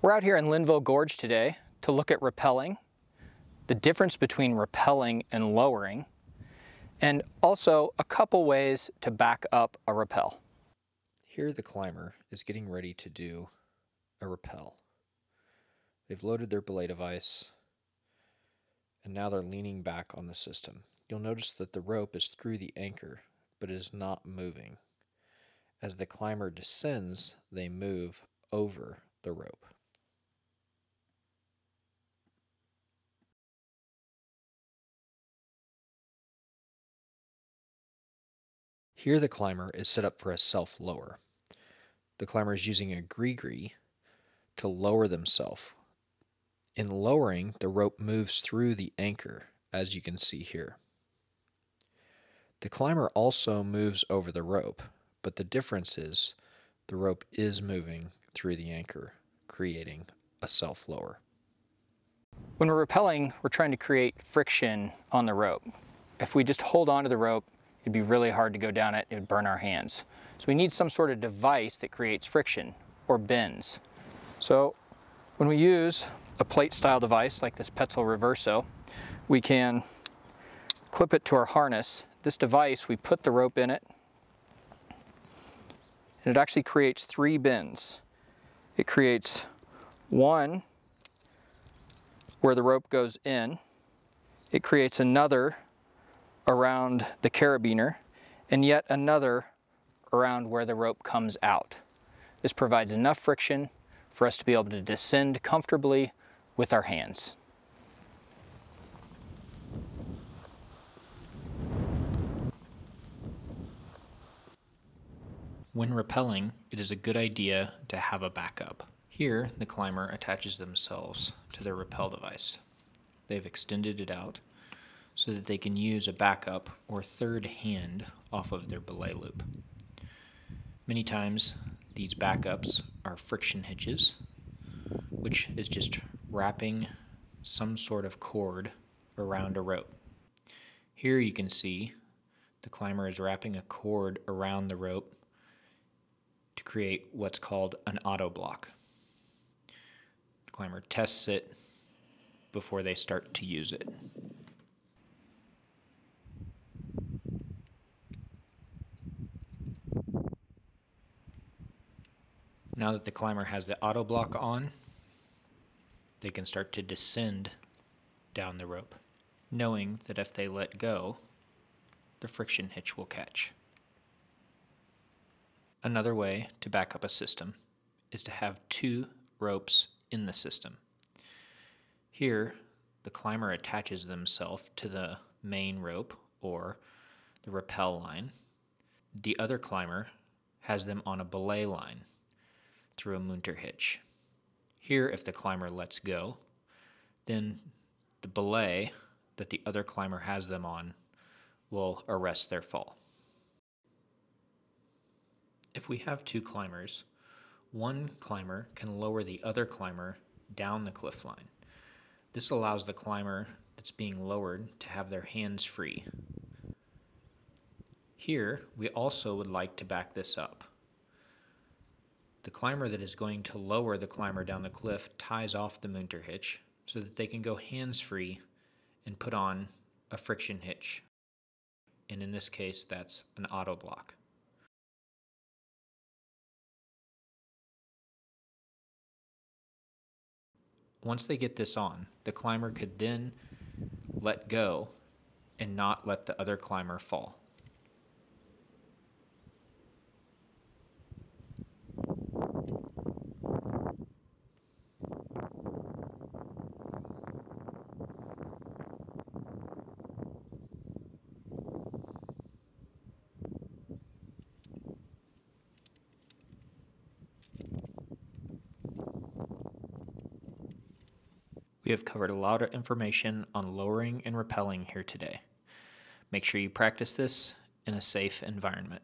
We're out here in Linville Gorge today to look at rappelling, the difference between rappelling and lowering, and also a couple ways to back up a rappel. Here the climber is getting ready to do a rappel. They've loaded their belay device and now they're leaning back on the system. You'll notice that the rope is through the anchor but is not moving. As the climber descends, they move over the rope. Here the climber is set up for a self lower. The climber is using a GriGri to lower themselves. In lowering, the rope moves through the anchor, as you can see here. The climber also moves over the rope, but the difference is the rope is moving through the anchor, creating a self lower. When we're rappelling, we're trying to create friction on the rope. If we just hold onto the rope, it'd be really hard to go down it, it would burn our hands. So we need some sort of device that creates friction or bends. So when we use a plate style device like this Petzl Reverso, we can clip it to our harness. This device, we put the rope in it, and it actually creates three bends. It creates one where the rope goes in, it creates another around the carabiner and yet another around where the rope comes out. This provides enough friction for us to be able to descend comfortably with our hands. When rappelling, it is a good idea to have a backup. Here, the climber attaches themselves to their rappel device. They've extended it out so that they can use a backup or third hand off of their belay loop. Many times these backups are friction hitches, which is just wrapping some sort of cord around a rope. Here you can see the climber is wrapping a cord around the rope to create what's called an auto block. The climber tests it before they start to use it. Now that the climber has the auto block on, they can start to descend down the rope, knowing that if they let go, the friction hitch will catch. Another way to back up a system is to have two ropes in the system. Here, the climber attaches themselves to the main rope or the rappel line. The other climber has them on a belay line through a Munter hitch. Here, if the climber lets go, then the belay that the other climber has them on will arrest their fall. If we have two climbers, one climber can lower the other climber down the cliff line. This allows the climber that's being lowered to have their hands free. Here, we also would like to back this up. The climber that is going to lower the climber down the cliff ties off the Munter hitch so that they can go hands-free and put on a friction hitch. And in this case, that's an auto block. Once they get this on, the climber could then let go and not let the other climber fall. We have covered a lot of information on lowering and rappelling here today. Make sure you practice this in a safe environment.